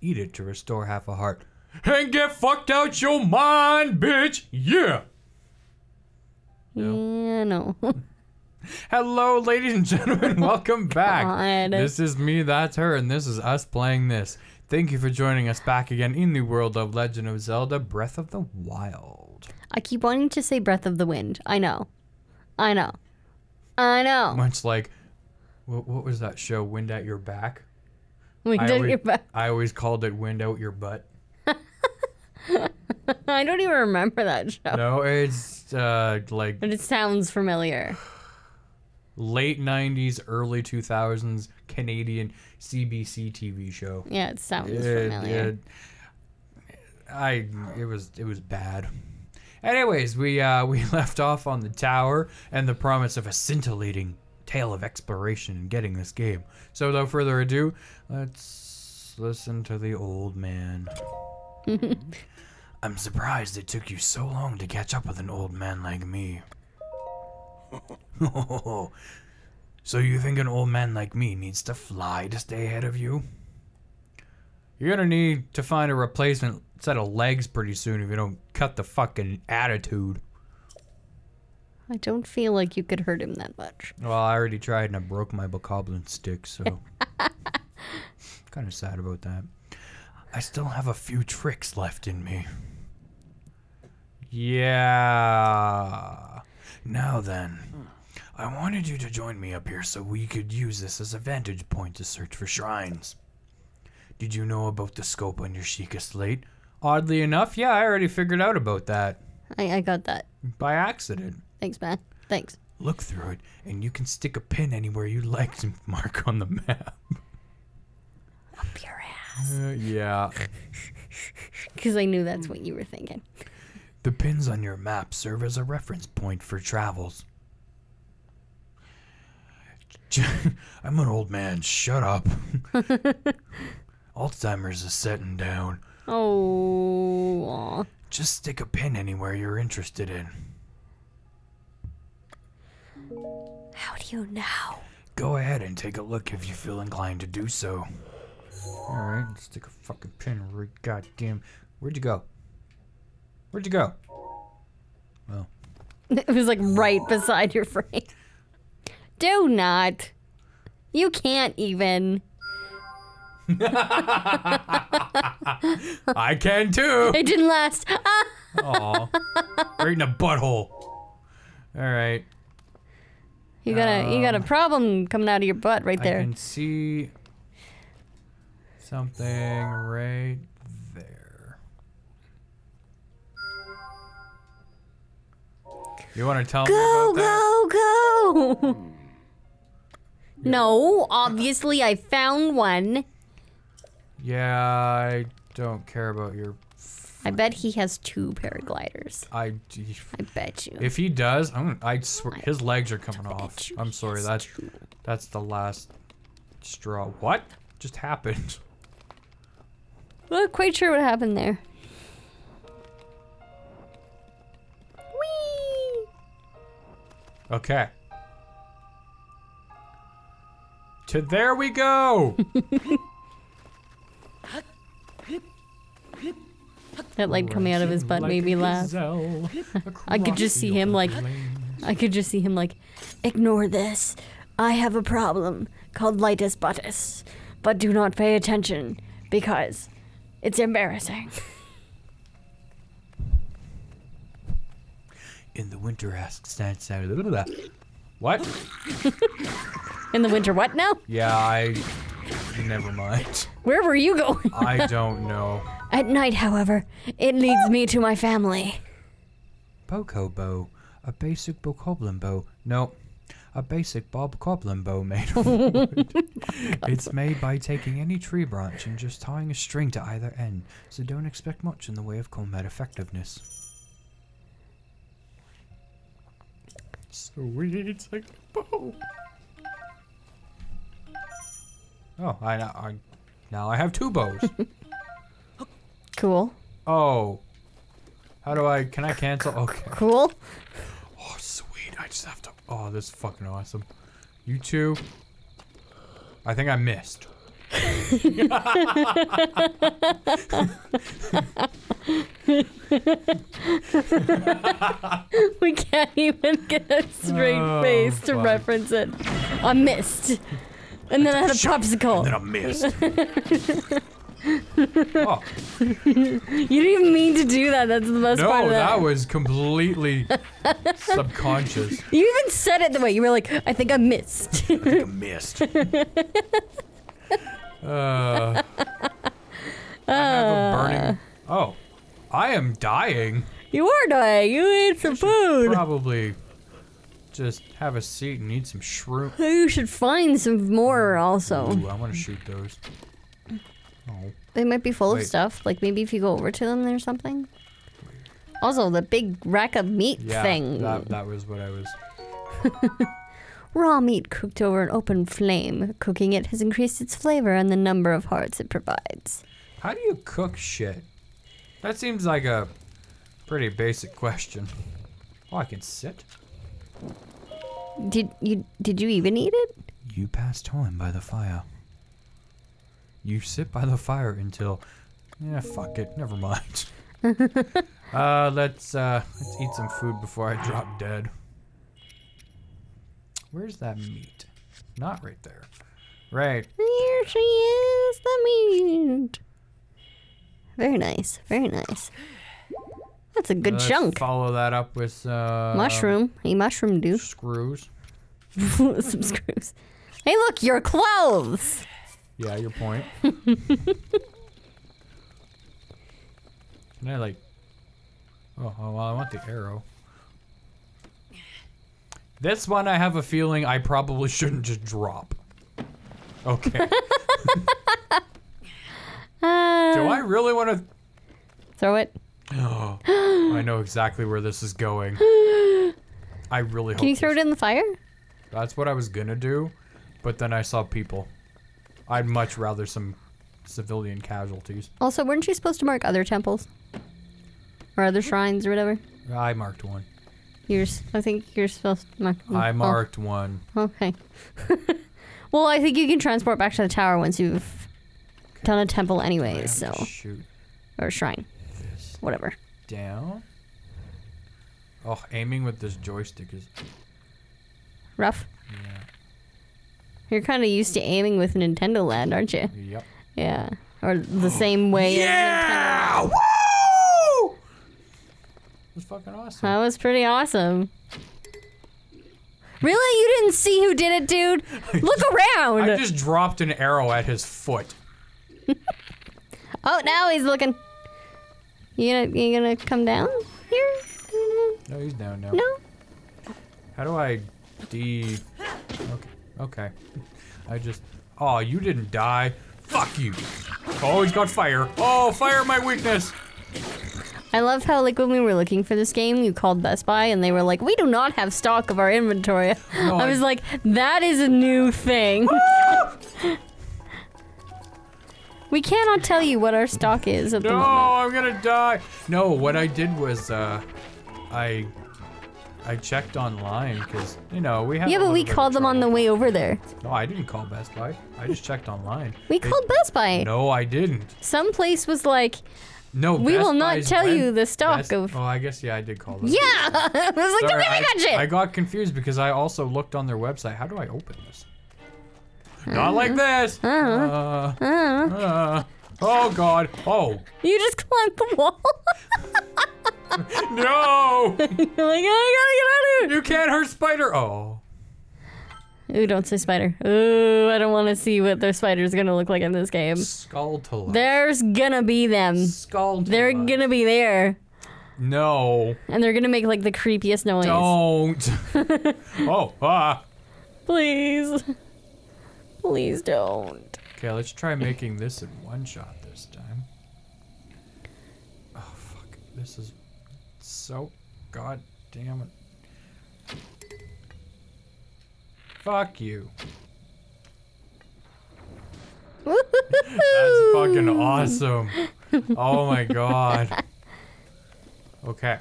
Eat it to restore half a heart. And get fucked out your mind, bitch! Yeah! Yeah, no. Hello, ladies and gentlemen. Welcome back. God. This is me, that's her, and this is us playing this. Thank you for joining us back again in the world of Legend of Zelda Breath of the Wild. I keep wanting to say Breath of the Wind. I know. I know. I know. Much like, what, what was that show, Wind at Your Back? We I did always, get back. I always called it Wind Out Your Butt. I don't even remember that show. No, it's uh, like But it sounds familiar. late 90s, early 2000s Canadian CBC TV show. Yeah, it sounds It- familiar. it- I it was it was bad. Anyways, we uh we left off on the tower and the promise of a scintillating tale of exploration in getting this game. So without further ado, let's listen to the old man. I'm surprised it took you so long to catch up with an old man like me. so you think an old man like me needs to fly to stay ahead of you? You're gonna need to find a replacement set of legs pretty soon if you don't cut the fucking attitude. I don't feel like you could hurt him that much. Well, I already tried and I broke my bokoblin stick, so kind of sad about that. I still have a few tricks left in me. Yeah. Now then, I wanted you to join me up here so we could use this as a vantage point to search for shrines. Did you know about the scope on your Sheikah slate? Oddly enough, yeah, I already figured out about that I, I got that. by accident. Thanks, man. Thanks. Look through it, and you can stick a pin anywhere you like to mark on the map. Up your ass. Uh, yeah. Because I knew that's what you were thinking. The pins on your map serve as a reference point for travels. I'm an old man. Shut up. Alzheimer's is setting down. Oh. aw. Just stick a pin anywhere you're interested in. How do you know? Go ahead and take a look if you feel inclined to do so. Alright, let's stick a fucking pin right goddamn. Where'd you go? Where'd you go? Well, It was like right beside your frame. Do not. You can't even. I can too! It didn't last. Aw. right in a butthole. Alright. You got a you got a um, problem coming out of your butt right there. I can see something right there. You want to tell me Go about that? go go. No, obviously I found one. Yeah, I don't care about your. I bet he has two paragliders. I. I bet you. If he does, I'm. Gonna, I swear his legs are coming off. I'm sorry. That's two. that's the last straw. What just happened? Not quite sure what happened there. Whee! Okay. To there we go. That light coming out of his butt made me laugh. I could just see him like I could just see him like ignore this. I have a problem called lightus buttus. But do not pay attention because it's embarrassing. In the winter, ask stands out. What? In the winter what now? Yeah, I. Never mind. Where were you going? I don't know. At night, however, it leads me to my family. Boko bow, a basic bokoblin bow. No, a basic bob coblin bow made of wood. it's made by taking any tree branch and just tying a string to either end, so don't expect much in the way of combat effectiveness. Sweet, it's like a bow. Oh, I, I now I have two bows. Cool. oh, how do I? Can I cancel? Okay. Cool. Oh, sweet. I just have to. Oh, this is fucking awesome. You two. I think I missed. we can't even get a straight Oh, face to fuck. reference it. I missed. And then I had a popsicle. And Then I missed. oh, You didn't even mean to do that. That's the best part no, of that. that was completely subconscious. You even said it the way you were like, I think I missed. I think I missed. Uh, I have a burning. Oh, I am dying. you are dying. You ate some food. Probably just have a seat and eat some shroom. You should find some more also. Ooh, I want to shoot those. Oh, They might be full Wait. of stuff. Like maybe if you go over to them, there's something. Also, the big rack of meat yeah, thing. that that was what I was. Raw meat cooked over an open flame. Cooking it has increased its flavor and the number of hearts it provides. How do you cook shit? That seems like a pretty basic question. Oh, I can sit. Did you did you even eat it? You pass time by the fire. You sit by the fire until. Yeah, fuck it. Never mind. uh, let's uh, let's eat some food before I drop dead. Where's that meat? Not right there. Right. Here she is, the meat. Very nice, very nice. That's a good Let's chunk. Follow that up with uh, mushroom, a mushroom do. screws. Some screws. Hey, look, your clothes. Yeah, your point. Can I like? Oh, oh, well, I want the arrow. This one, I have a feeling I probably shouldn't just drop. Okay. Uh, Do I really want to? throw it? Oh, I know exactly where this is going. I really hope. Can you throw it in the fire? That's what I was gonna do, but then I saw people. I'd much rather some civilian casualties. Also, weren't you supposed to mark other temples? Or other shrines or whatever? I marked one. You're, s- I think you're supposed to mark. I oh, marked one. okay. well, I think you can transport back to the tower once you've done a temple anyways, so. shoot Or shrine. Whatever. down. Oh, aiming with this joystick is Rough. yeah. You're kind of used to aiming with Nintendo Land, aren't you? Yep. Yeah. Or the same way Yeah! Woo! That's fucking awesome. That was pretty awesome. Really? You didn't see who did it, dude? Look around! I just dropped an arrow at his foot. Oh, now he's looking. You gonna, you gonna come down here? No, he's down now. No? How do I de? Okay. Okay. I just. Oh, you didn't die. Fuck you. Oh, he's got fire. Oh, fire my weakness. I love how, like, when we were looking for this game, you called Best Buy and they were like, we do not have stock of our inventory. No, I I- was like, that is a new thing. Ah! we cannot tell you what our stock is at the No. I'm gonna die. No, what I did was, uh, I, I checked online because you know we have. Yeah, but we called them on the way over there. No, I didn't call Best Buy. I just checked online. We They- called Best Buy. No, I didn't. Some place was like, No, We Best will not Buy's tell you the stock Best- of- Oh, I guess yeah, I did call them. yeah. I was like, don't Sorry, give me that shit. I got confused because I also looked on their website. How do I open this? Uh-huh. Not like this. Uh, uh, oh God. Oh you just climbed the wall. no! You're like, I gotta get out of here. you can't hurt Spider. Oh. Ooh, don't say spider. Ooh, I don't want to see what their spider's gonna look like in this game. Skulltula. There's gonna be them. Skulltula. They're gonna be there. No. And they're gonna make like the creepiest noise. Don't. oh. Ah. Please. Please don't. Okay, let's try making this in one shot this time. Oh fuck! This is so goddamn it. Fuck you. That's fucking awesome. Oh my god. Okay.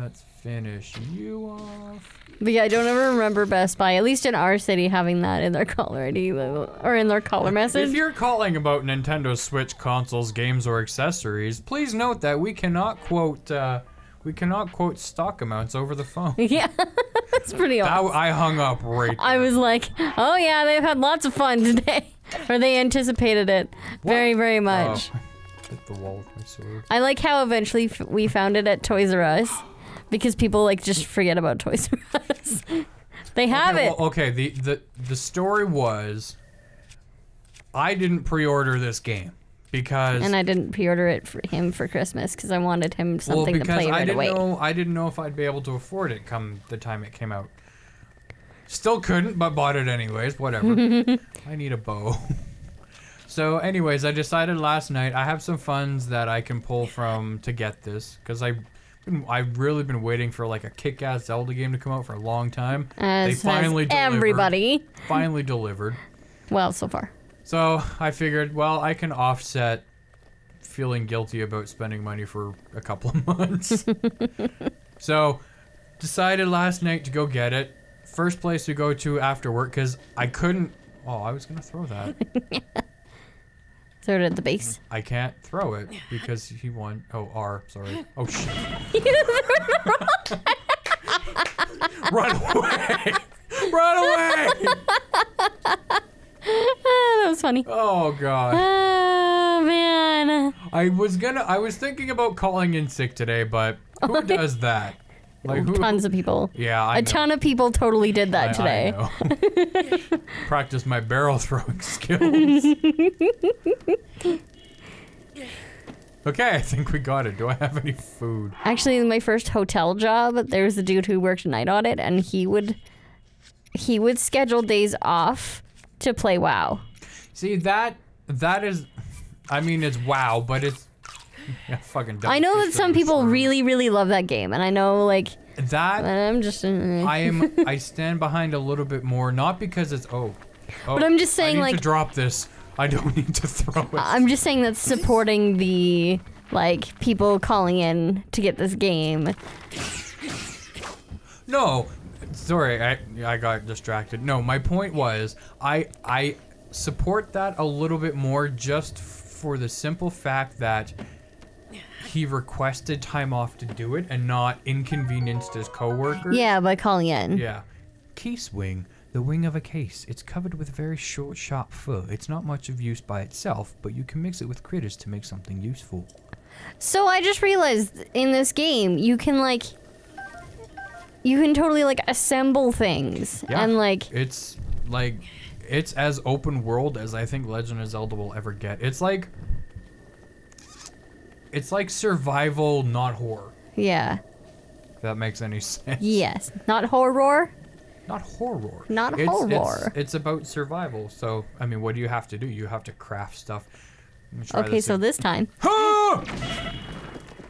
Let's finish you off. But yeah, I don't ever remember Best Buy, at least in our city, having that in their caller ID or in their caller message. If you're calling about Nintendo Switch consoles, games, or accessories, please note that we cannot quote uh, we cannot quote stock amounts over the phone. Yeah, that's pretty awesome. I hung up right. I was like, oh yeah, they've had lots of fun today, or they anticipated it what? very, very much. Oh, hit the wall with my sword. I like how eventually we found it at Toys R Us because people like just forget about Toys R Us. they have okay, it. Well, okay, the, the the story was I didn't pre-order this game because and I didn't pre-order it for him for Christmas because I wanted him something well, to play right I didn't away. Know, I didn't know if I'd be able to afford it come the time it came out. Still couldn't, but bought it anyways. Whatever. I need a bow. so, anyways, I decided last night I have some funds that I can pull from to get this because I I've really been waiting for like a kick-ass Zelda game to come out for a long time. As they finally delivered, everybody finally delivered. Well, so far. So I figured, well, I can offset feeling guilty about spending money for a couple of months. so decided last night to go get it. First place to go to after work because I couldn't. Oh, I was gonna throw that. Throw it at the base. Mm, I can't throw it because he won. Oh, R. Sorry. Oh shit. Run away! Run away! that was funny. Oh god. Oh man. I was gonna. I was thinking about calling in sick today, but who does that? Like Tons of people. Yeah, I a know. ton of people totally did that I, today. I Practice my barrel throwing skills. okay, I think we got it. Do I have any food? Actually, in my first hotel job, there was a dude who worked night audit, and he would he would schedule days off to play WoW. See that that is, I mean, it's WoW, but it's yeah, fucking. I know that some people really, really love that game, and I know like that. I'm just. Uh, I am. I stand behind a little bit more, not because it's oh. oh but I'm just saying, I need like, to drop this. I don't need to throw it. I'm just saying that supporting the like people calling in to get this game. No, sorry, I I got distracted. No, my point was I I support that a little bit more just for the simple fact that he requested time off to do it and not inconvenienced his coworkers. Yeah, by calling in. Yeah. Keese wing. The wing of a Keese. It's covered with very short, sharp fur. It's not much of use by itself, but you can mix it with critters to make something useful. So I just realized in this game, you can like you can totally like assemble things yeah, and like it's like it's as open world as I think Legend of Zelda will ever get. It's like it's like survival, not horror. Yeah. If that makes any sense. Yes, not horror. Not horror. Not it's, horror. It's, it's, about survival. So I mean, what do you have to do? You have to craft stuff. Okay, this so this time.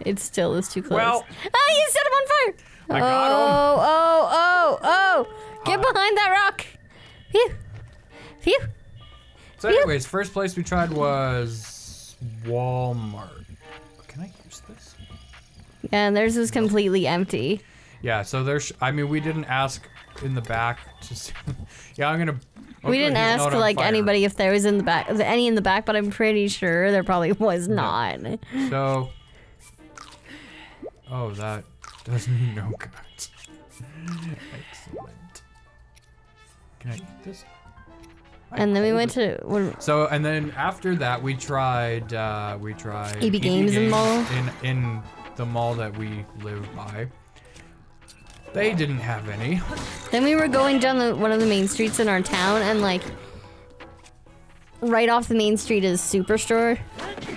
it still is too close. Well. Ah, you set him on fire. I got oh, him. Oh, oh, oh, oh! Get uh, behind that rock. Phew. Phew. So, anyways, first place we tried was Walmart. And theirs was completely empty. Yeah, so there's. I mean, we didn't ask in the back to see. yeah, I'm gonna. We didn't ask like anybody if there was in the back, any in the back, but I'm pretty sure there probably was not. So. Oh, that does me no good. Excellent. Can I eat this? I and then we went it. to. So and then after that we tried uh, we tried EB, EB Games, Games in mall in in the mall that we live by. They didn't have any. Then we were going down the one of the main streets in our town and like right off the main street is Superstore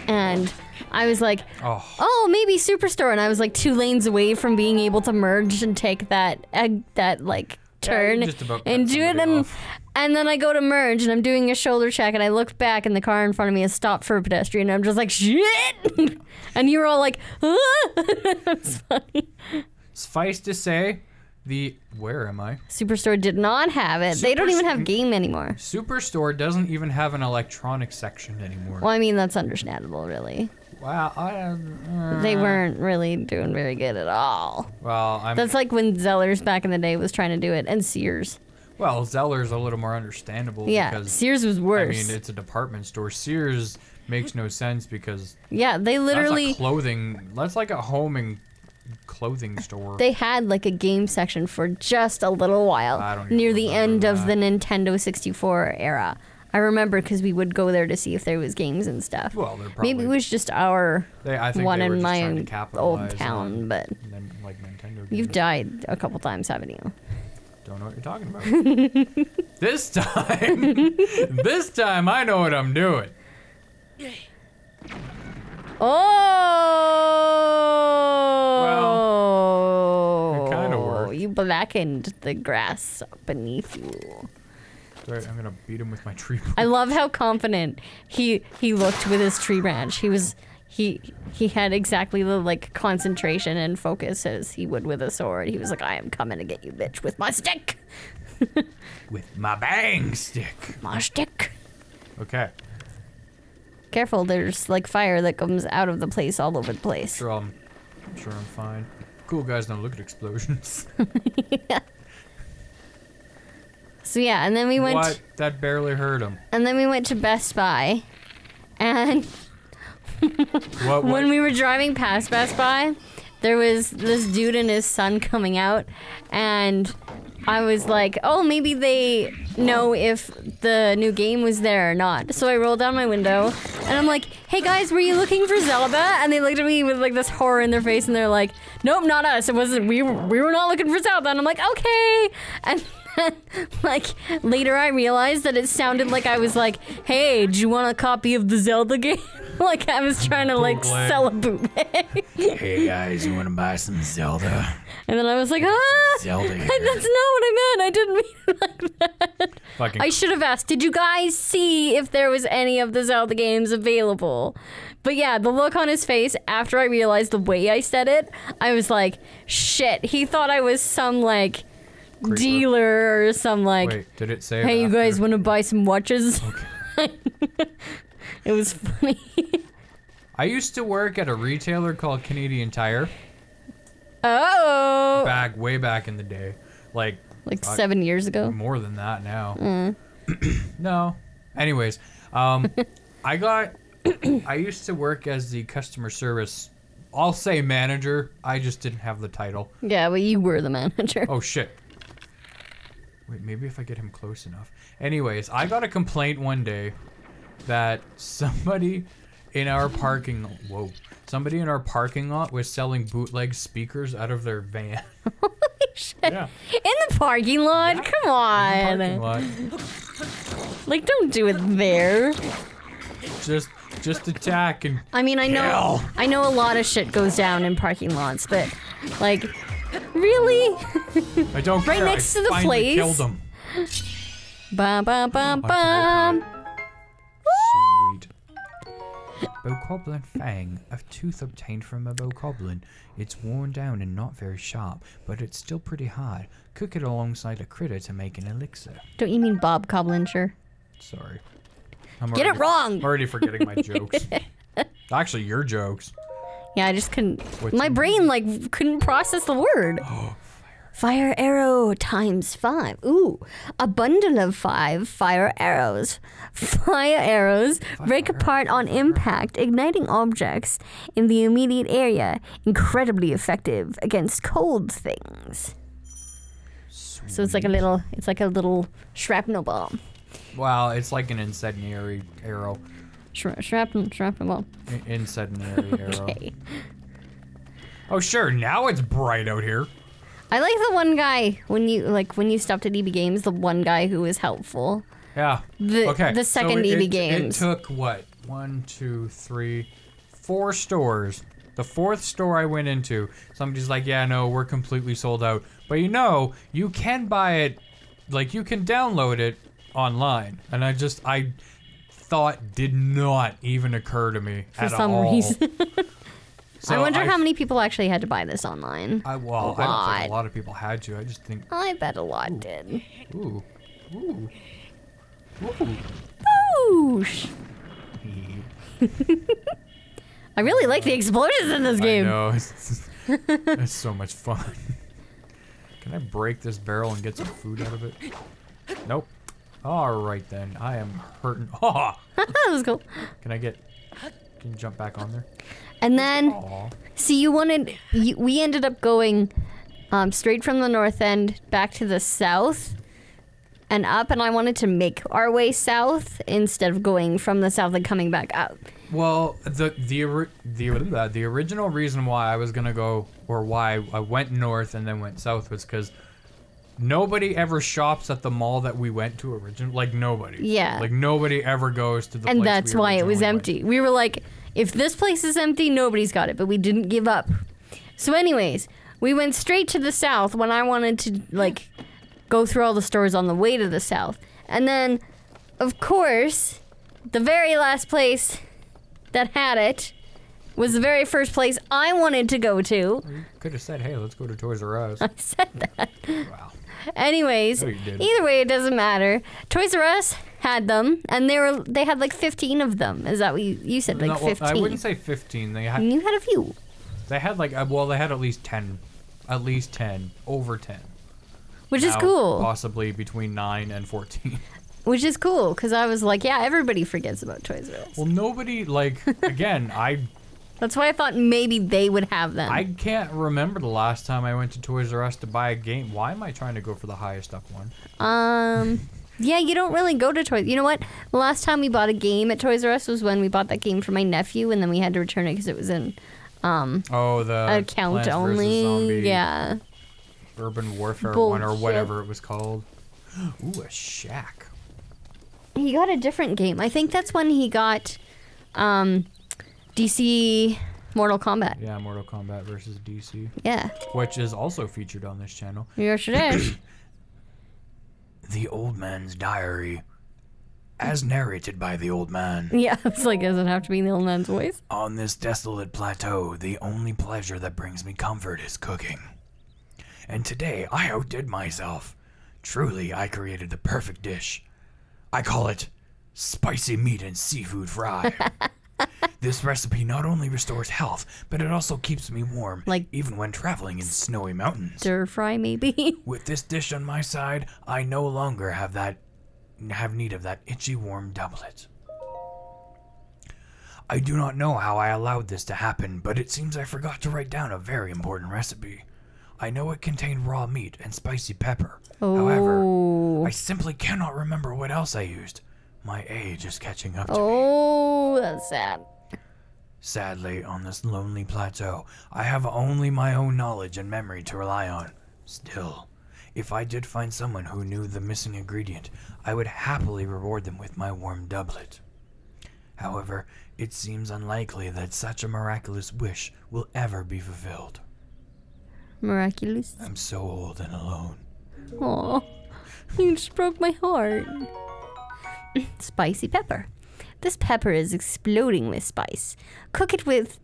and I was like, oh. oh, maybe Superstore, and I was like two lanes away from being able to merge and take that uh, that like turn yeah, and do it, and and then I go to merge and I'm doing a shoulder check, and I look back, and the car in front of me has stopped for a pedestrian, and I'm just like shit, and you were all like, ah! funny. Suffice to say, the where am I? Superstore did not have it. They don't even have game anymore. Superstore doesn't even have an electronics section anymore. Well, I mean that's understandable, really. Well, I, uh, They weren't really doing very good at all. Well, I'm. That's like when Zellers back in the day was trying to do it, and Sears. Well, Zeller's a little more understandable Yeah, because Sears was worse. I mean it's a department store. Sears makes no sense because yeah, they that's literally a clothing. That's like a home and clothing store. they had like a game section for just a little while near the end remember of the Nintendo 64 era. I remember because we would go there to see if there was games and stuff. well, probably Maybe it was just our they, I think one in my old town, but like Nintendo. you've died a couple times, haven't you? Don't know what you're talking about. this time, this time I know what I'm doing. Oh! Well, it kinda worked. You blackened the grass beneath you. Right, I'm gonna beat him with my tree. I love how confident he he looked with his tree branch. He was he he had exactly the like concentration and focus as he would with a sword. He was like, "I am coming to get you, bitch, with my stick, with my bang stick. my stick." Okay, Careful, there's like fire that comes out of the place all over the place. sure I'm, I'm sure I'm fine. Cool guys don't look at explosions. So yeah, and then we went what? That barely hurt him. and then we went to Best Buy, and What? what? when we were driving past Best Buy, there was this dude and his son coming out, and I was like, oh, maybe they know if the new game was there or not. So I rolled down my window, and I'm like, hey guys, were you looking for Zelda? And they looked at me with like this horror in their face, and they're like, nope, not us. It wasn't. We we were not looking for Zelda. And I'm like, okay. And like later, I realized that it sounded like I was like, hey, do you want a copy of the Zelda game? like I was trying to like Bootleg. sell a bootleg. Hey guys, you want to buy some Zelda? And then I was like, ah, Zelda that's not what I meant. I didn't mean it like that. Fucking. I should have asked, did you guys see if there was any of the Zelda games available? But yeah, the look on his face after I realized the way I said it, I was like, shit. He thought I was some like Creeper. dealer or some like, Wait, did it say? hey, you after? guys want to buy some watches? it was funny. I used to work at a retailer called Canadian Tire oh, back way back in the day, like like fuck, seven years ago. more than that now. Mm. no. Anyways, um, I got. I used to work as the customer service. I'll say manager. I just didn't have the title. Yeah, but you were the manager. Oh shit. Wait, maybe if I get him close enough. Anyways, I got a complaint one day that somebody in our parking whoa, somebody in our parking lot was selling bootleg speakers out of their van. yeah, In the parking lot? Yeah. Come on. parking lot. Like, don't do it there. Just just attack and I mean, I know, Kill. I know a lot of shit goes down in parking lots, but like, really? I don't Right care. next I to the finally place. Killed him. Bum bum bum I can bum. Bokoblin Fang, a tooth obtained from a bokoblin. It's worn down and not very sharp, but it's still pretty hard. Cook it alongside a critter to make an elixir. Don't you mean Bob Coblinshire? Sorry. I'm Get it already- wrong. Already forgetting my jokes. Actually, your jokes. Yeah, I just couldn't. What's my in- brain like couldn't process the word. Fire arrow times five. Ooh, a bundle of five fire arrows. Fire arrows break arrows, apart on impact, igniting objects in the immediate area. Incredibly effective against cold things. So it's like a little, it's like a little shrapnel bomb. Wow, it's like an incendiary arrow. Shra- shrapnel, shrapnel bomb. Incendiary arrow. Okay. Oh, sure. Now it's bright out here. I like the one guy when you like when you stopped at EB Games. The one guy who was helpful. Yeah. The okay. the so second it, EB it- Games. It took what? One, two, three, four stores. The fourth store I went into, somebody's like, "Yeah, no, we're completely sold out." But you know, you can buy it, like you can download it online. And I just, I thought did not even occur to me for at some all. reason. So I wonder how many people actually had to buy this online. I well, A I don't think a lot of people had to. I just think, I bet a lot did. ooh, ooh, ooh. Oosh. I really like the explosions in this game. I know. It's, it's so much fun. Can I break this barrel and get some food out of it? Nope. All right then. I am hurting. Oh! that was cool. Can I get? Can you jump back on there? And then, Aww. see, you wanted. You, we ended up going um, straight from the north end back to the south and up, and I wanted to make our way south instead of going from the south and coming back up. Well, the the the the original reason why I was gonna go or why I went north and then went south was because nobody ever shops at the mall that we went to originally. Like nobody. Yeah. Like nobody ever goes to the. And that's why it was empty. Went. We were like, if this place is empty, nobody's got it. But we didn't give up. So, anyways, we went straight to the south when I wanted to like go through all the stores on the way to the south, and then, of course, the very last place that had it was the very first place I wanted to go to. You could have said, "Hey, let's go to Toys R Us." I said that. Wow. Anyways, no, either way, it doesn't matter. Toys R Us had them, and they were they had like fifteen of them. Is that what you, you said? Like no, well, fifteen. I wouldn't say fifteen. They had. You had a few. They had like uh, well, they had at least ten, at least ten, over ten. Which now, is cool. Possibly between nine and fourteen. Which is cool because I was like, yeah, everybody forgets about Toys R Us. Well, nobody like again. I that's why I thought maybe they would have them. I can't remember the last time I went to Toys R Us to buy a game. Why am I trying to go for the highest up one? Um, yeah, you don't really go to Toys. You know what? The last time we bought a game at Toys R Us was when we bought that game for my nephew, and then we had to return it because it was in um oh the account only. Yeah. Urban Warfare Bullshit. one or whatever it was called. Ooh, a shack. He got a different game. I think that's when he got um DC Mortal Kombat. Yeah, Mortal Kombat versus DC. Yeah. Which is also featured on this channel. Yes, it is. the Old Man's Diary. As narrated by the old man. Yeah, it's like, does it have to be in the old man's voice? On this desolate plateau, the only pleasure that brings me comfort is cooking. And today I outdid myself. Truly, I created the perfect dish. I call it spicy meat and seafood fry. this recipe not only restores health, but it also keeps me warm, like even when traveling in snowy mountains. Stir fry, maybe. With this dish on my side, I no longer have that have need of that itchy warm doublet. I do not know how I allowed this to happen, but it seems I forgot to write down a very important recipe. I know it contained raw meat and spicy pepper. Oh. However, I oh. simply cannot remember what else I used. My age is catching up to oh, me. Oh, that's sad. Sadly, on this lonely plateau, I have only my own knowledge and memory to rely on. Still, if I did find someone who knew the missing ingredient, I would happily reward them with my warm doublet. However, it seems unlikely that such a miraculous wish will ever be fulfilled. Miraculous? I'm so old and alone. Aw, you just broke my heart. Spicy pepper. This pepper is exploding with spice. Cook it with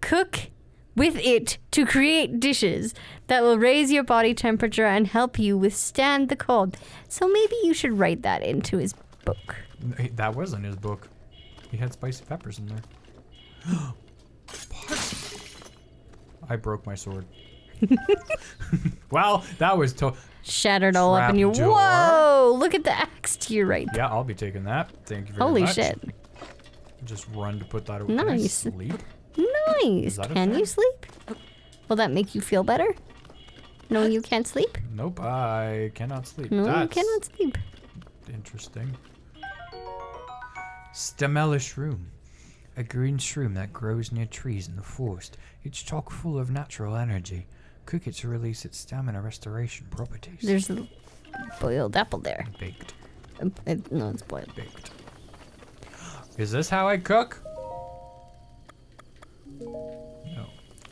cook with it to create dishes that will raise your body temperature and help you withstand the cold. So maybe you should write that into his book. That was in his book. He had spicy peppers in there. I broke my sword. well, that was to shattered all up in your. Door. Whoa! Look at the axe to your right. Yeah, I'll be taking that. Thank you very Holy much. Holy shit! Just run to put that away. Nice. sleep? Nice. Can you sleep? Will that make you feel better? No, you can't sleep. Nope, I cannot sleep. No, That's you cannot sleep. Interesting. Stamella shroom. A green shroom that grows near trees in the forest. It's chock full of natural energy. Cook it to release its stamina restoration properties. There's a boiled apple there. Baked. Uh, it, no, it's boiled. Baked. Is this how I cook? No,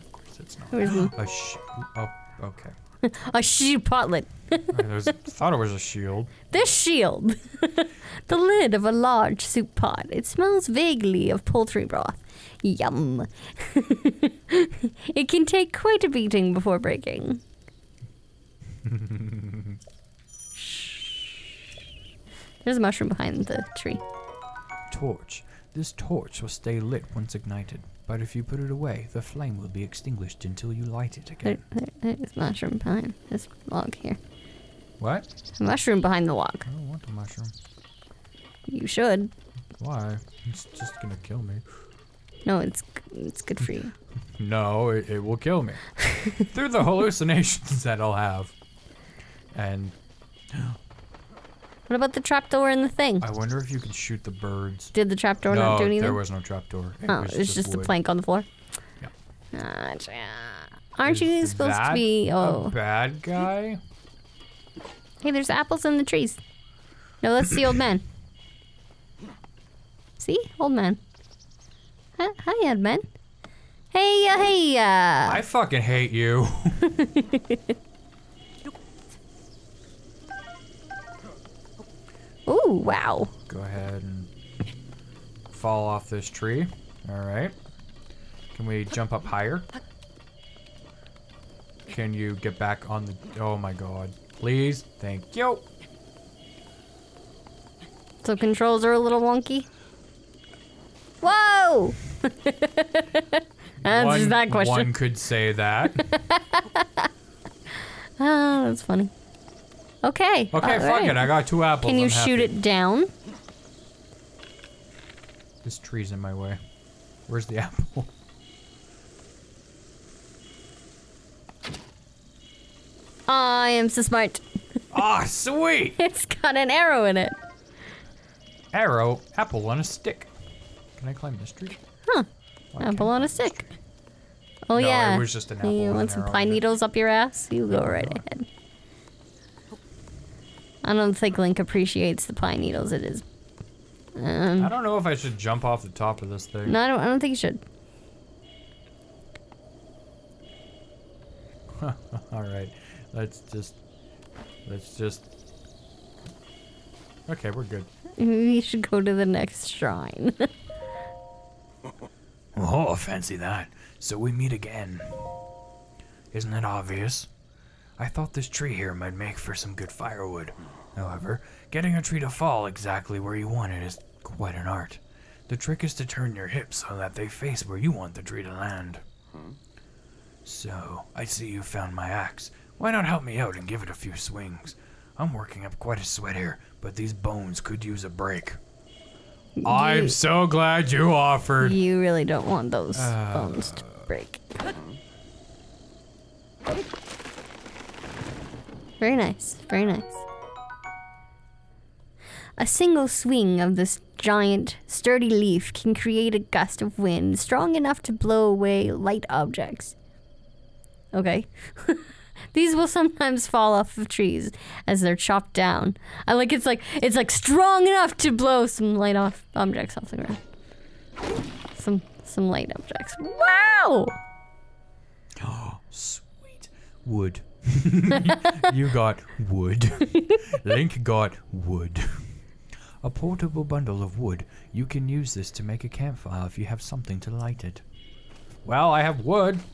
of course it's not. Where's sh oh, okay. a shield potlet. I thought it was a shield. This shield. the lid of a large soup pot. It smells vaguely of poultry broth. Yum. it can take quite a beating before breaking. There's a mushroom behind the tree. Torch. This torch will stay lit once ignited, but if you put it away, the flame will be extinguished until you light it again. There, there, there's mushroom behind this log here. What? A mushroom behind the log. I don't want the mushroom. You should. Why? It's just gonna kill me. No, it's it's good for you. No, it, it will kill me. Through the hallucinations that I'll have. And What about the trapdoor in the thing? I wonder if you can shoot the birds. Did the trapdoor no, not do anything? there was no trapdoor. It oh, was it was just, a plank on the floor. Yeah. Gotcha. Aren't you Is supposed to be? a Oh, bad guy? hey, there's apples in the trees. No, that's the old man. See, old man. Hi, hi old man. Hey, uh, hey, uh. I fucking hate you. Ooh, wow. Go ahead and fall off this tree. All right. Can we jump up higher? Can you get back on the? Oh my god! Please, thank you. So controls are a little wonky. Whoa! Answers that question. One could say that. Ah, that's funny. Okay. Okay, fuck alright. it. I got two apples. Can you I'm shoot happy. it down? This tree's in my way. Where's the apple? I am so smart. Ah, sweet! It's got an arrow in it. Arrow, apple on a stick. Can I climb this tree? Huh. Why Apple on a stick. Oh No, it yeah. was just an apple You want some pine needles up your ass? You go right ahead. I don't think Link appreciates the pine needles. It is. Um, I don't know if I should jump off the top of this thing. no, I don't. I don't think you should. All right, let's just, let's just. Okay, we're good. We should go to the next shrine. Oh, fancy that. So we meet again. Isn't it obvious? I thought this tree here might make for some good firewood. However, getting a tree to fall exactly where you want it is quite an art. The trick is to turn your hips so that they face where you want the tree to land. So, I see you found my axe. Why not help me out and give it a few swings? I'm working up quite a sweat here, but these bones could use a break. I'm so glad you offered. you really don't want those Uh, bones to break. Very nice. Very nice. A single swing of this giant, sturdy leaf can create a gust of wind strong enough to blow away light objects. Okay. These will sometimes fall off of trees as they're chopped down. I like it's like it's like strong enough to blow some light off objects off the ground. Some some light objects. Wow! Oh, Sweet. Wood. you got wood. Link got wood. A portable bundle of wood. You can use this to make a campfire if you have something to light it. Well, I have wood.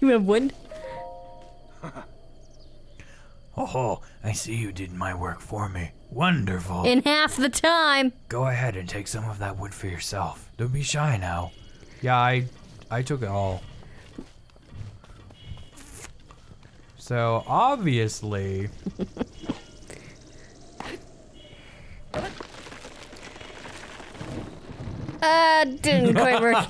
You have wood? Oh, I see you did my work for me. Wonderful. In half the time. Go ahead and take some of that wood for yourself. Don't be shy now. Yeah, I I took it all. So obviously Uh, didn't quite work.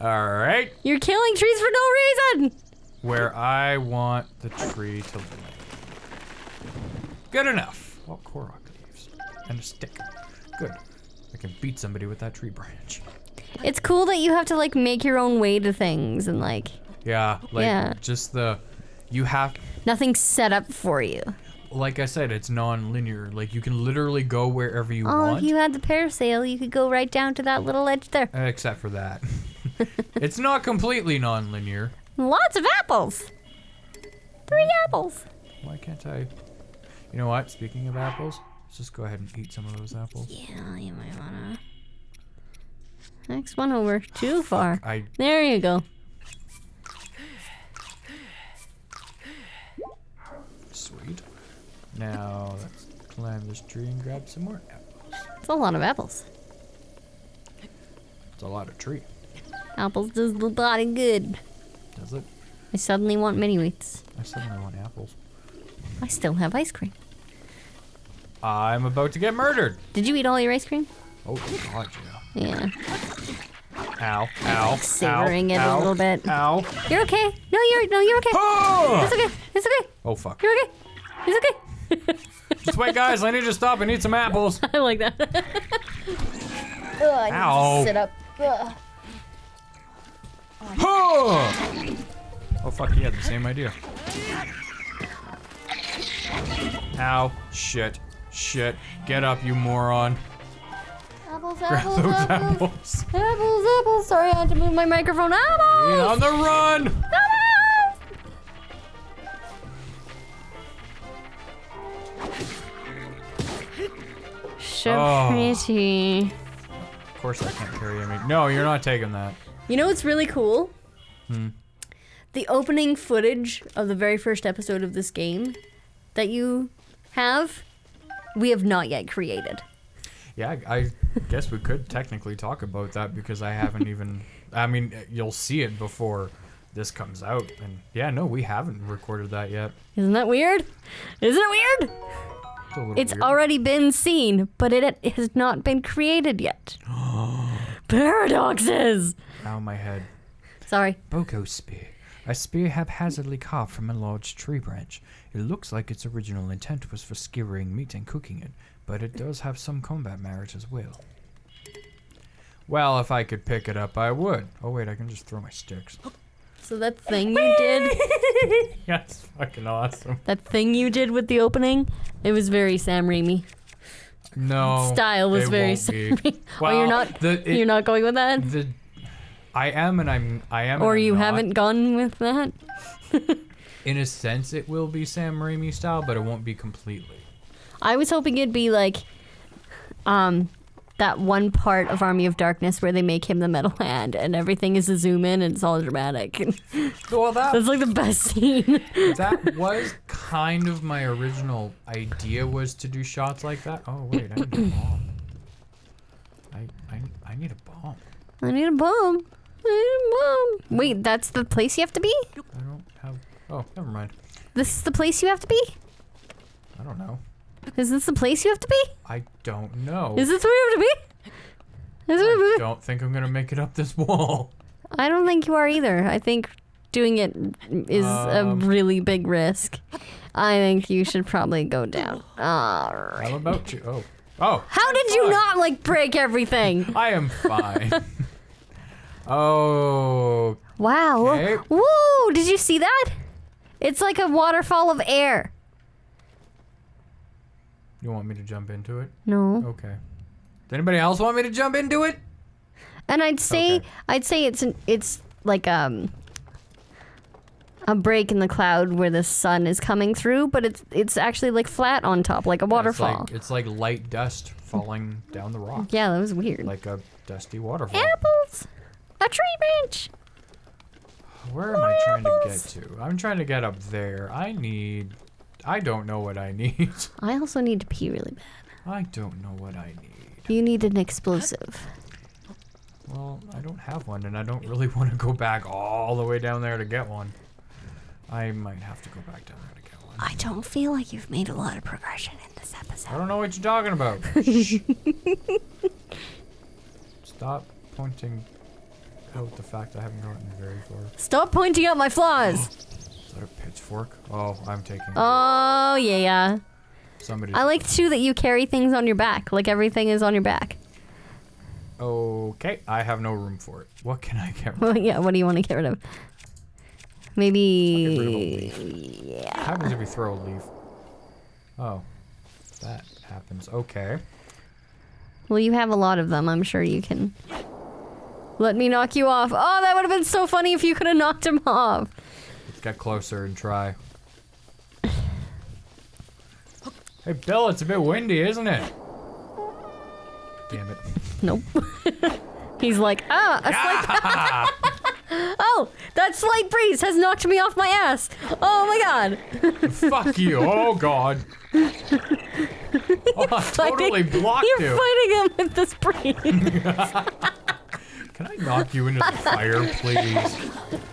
Alright. You're killing trees for no reason. Where I want the tree to land. Good enough. Well, Korok leaves. And a stick. Good. I can beat somebody with that tree branch. It's cool that you have to like make your own way to things and like Yeah, like Yeah. just the you have nothing's set up for you. like I said, it's non-linear. Like you can literally go wherever you Oh, want. if you had the parasail, you could go right down to that little edge there. Uh, except for that. it's not completely non-linear. Lots of apples. Three apples. Why can't I? You know what? Speaking of apples, let's just go ahead and eat some of those apples. Yeah, you might wanna. Next one over. Too ah, far. I There you go. sweet. Now let's climb this tree and grab some more apples. It's a lot of apples. It's a lot of tree. Apples does a lot of good. Does it? I suddenly want mini wheats. I suddenly want apples. I still have ice cream. I'm about to get murdered. Did you eat all your ice cream? Oh, God, Yeah. yeah. Ow, ow, Savoring ow, it a little bit. Ow. You're okay. No, you're no, you're okay. Oh! It's okay. It's okay. oh, fuck. You're okay. It's okay. Just wait, guys. I need to stop and eat some apples. I like that. Ugh, I need to Ow. sit up. Ugh. Oh! oh, fuck. He had the same idea. Ow. Shit. Shit. Get up, you moron. Apples, Grab apples, those apples. apples. Apples, apples. Sorry, I had to move my microphone. Get Apples! on the run! Apples! So Oh. pretty. Of course I can't carry any. No, you're not taking that. You know what's really cool? Hmm. The opening footage of the very first episode of this game that you have, we have not yet created. Yeah, I I guess we could technically talk about that because I haven't even. I mean, you'll see it before this comes out, and yeah, no, we haven't recorded that yet. Isn't that weird? Isn't it weird? It's, a little It's weird. already been seen, but it it has not been created yet. Paradoxes! Ow, my head. Sorry. Boko spear. A spear haphazardly carved from a large tree branch. It looks like its original intent was for skewering meat and cooking it, but it does have some combat merit as well. Well, if I could pick it up, I would. Oh wait, I can just throw my sticks. So that thing you did, That's fucking awesome. that thing you did with the opening, it was very Sam Raimi. No. Style was it very won't Sam be. Raimi. Well, oh, you're not. The, it- you're not going with that, The, I am and I'm I am. and or I'm you not. haven't gone with that. In a sense, it will be Sam Raimi style, but it won't be completely. I was hoping it'd be like, um, that one part of Army of Darkness where they make him the metal hand and everything is a zoom in and it's all dramatic. Well, that That's like the best scene. that was kind of my original idea was to do shots like that. Oh wait, I need a bomb. I I, I need a bomb. I need a bomb. I need a bomb. Wait, that's the place you have to be? I don't have. Oh, never mind. This is the place you have to be? I don't know. Is this the place you have to be? I don't know. Is this where you have to be? Is I don't think I'm gonna make it up this wall. I don't think you are either. I think doing it is a Um. really big risk. I think you should probably go down. Alright. I'm about to. Oh. Oh. How did you not like break everything? I am fine. oh. Wow. Okay. Woo! Did you see that? It's like a waterfall of air. You want me to jump into it? No. Okay. Does anybody else want me to jump into it? And I'd say Okay. I'd say it's an, it's like um a break in the cloud where the sun is coming through, but it's it's actually like flat on top, like a waterfall. It's like, it's like light dust falling down the rock, yeah, that was weird. like a dusty waterfall. Apples, a tree branch. Where am I trying to get to? I'm trying to get up there. I need. I don't know what I need. I also need to pee really bad. I don't know what I need. You need an explosive. Well, I don't have one, and I don't really want to go back all the way down there to get one. I might have to go back down there to get one. I don't feel like you've made a lot of progression in this episode. I don't know what you're talking about. Stop pointing out the fact I haven't gotten very far. Stop pointing out my flaws. Is that a pitchfork? Oh, I'm taking. Oh yeah. Somebody. I like too that you carry things on your back, like everything is on your back. Okay, I have no room for it. What can I get? rid of? Well, yeah. What do you want to get rid of? Maybe. What Yeah. happens if you throw a leaf? Oh, that happens. Okay. Well, you have a lot of them. I'm sure you can. Let me knock you off. Oh, that would have been so funny if you could have knocked him off. Get closer and try. Hey, Bill, it's a bit windy, isn't it? Damn it. Nope. He's like, ah, a slight. oh, that slight breeze has knocked me off my ass. Oh my god. Fuck you. Oh, God. Oh, I totally blocked You're you. fighting him with this breeze. Can I knock you into the fire, please?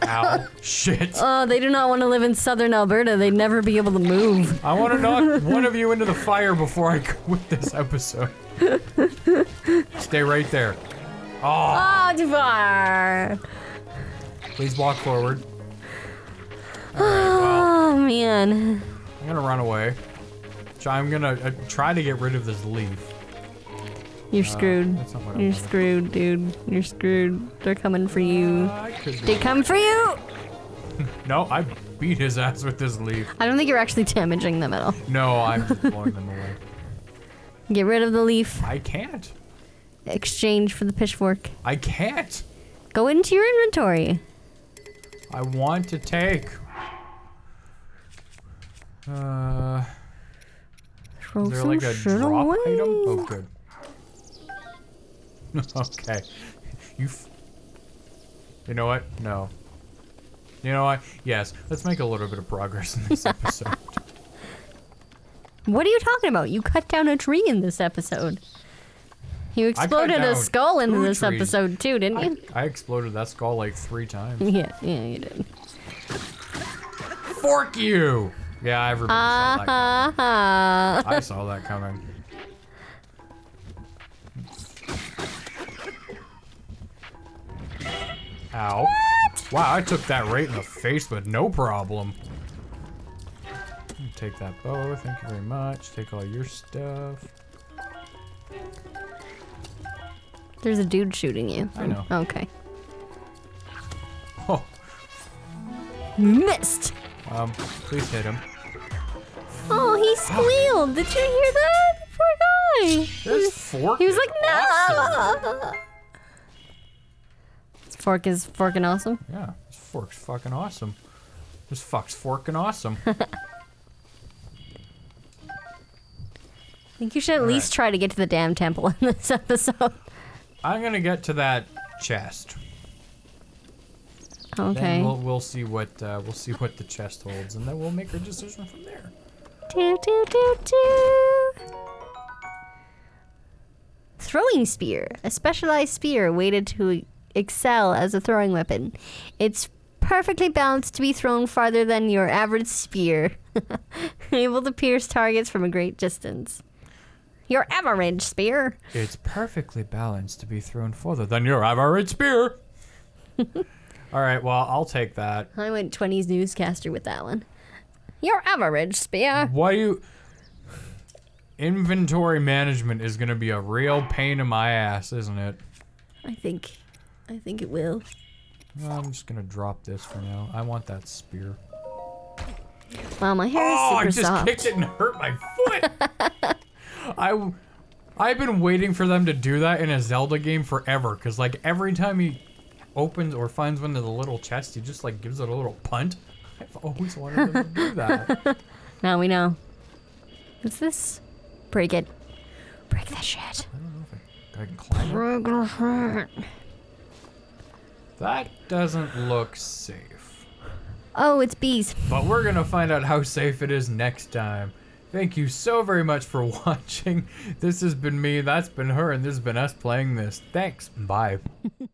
Ow. Shit. Oh, they do not want to live in southern Alberta. They'd never be able to move. I want to knock one of you into the fire before I quit this episode. Stay right there. Oh. Oh, too far. Please walk forward. Ah, right, well, Oh, man. I'm gonna run away. I'm gonna uh, try to get rid of this leaf. You're Uh, screwed. that's not what I You're screwed, dude. You're screwed. They're coming for you. Uh, They come for you! No, I beat his ass with this leaf. I don't think you're actually damaging them at all. No, I'm just blowing them away. Get rid of the leaf. I can't. Exchange for the pitchfork. I can't. Go into your inventory. I want to take. Uh, Throw is there like a drop away. item? Oh, good. okay. You. F- you know what? No. You know what? Yes. Let's make a little bit of progress in this episode. What are you talking about? You cut down a tree in this episode. You exploded a skull in this trees. episode too, didn't you? I exploded that skull like three times. Yeah, yeah, you did. Fork you! Yeah, everybody saw that. Ah coming. I saw that coming. Ow. Wow, I took that right in the face with no problem. Take that bow, thank you very much. Take all your stuff. There's a dude shooting you. I know. Okay. Oh, Missed. um, please hit him. Oh, he squealed. Did you hear that? Poor guy. This fork He was like, no. This fork is forking awesome. Yeah, this fork's fucking awesome. This fuck's forking awesome. I think you should at least try to get to the damn temple in this episode. I'm gonna get to that chest. Okay. Then we'll we'll see what uh, we'll see what the chest holds, and then we'll make our decision from there. Do, do, do, do. Throwing spear, a specialized spear weighted to excel as a throwing weapon. It's perfectly balanced to be thrown farther than your average spear, able to pierce targets from a great distance. Your average spear. It's perfectly balanced to be thrown further than your average spear. All right, well I'll take that. I went 20s newscaster with that one. Your average spear. Why you? Inventory management is gonna be a real pain in my ass, isn't it? I think, I think it will. Well, I'm just gonna drop this for now. I want that spear. Wow, my hair Oh, I is just super soft. kicked it and hurt my foot. I, I've been waiting for them to do that in a Zelda game forever. Cause like every time he opens or finds one of the little chests, he just like gives it a little punt. I've always wanted them to do that. Now we know. What's this? Break it. Break that shit. I don't know if I, I can climb it. Break the shit. That doesn't look safe. Oh, it's bees. But we're gonna find out how safe it is next time. Thank you so very much for watching. This has been me, that's been her, and this has been us playing this. Thanks. Bye.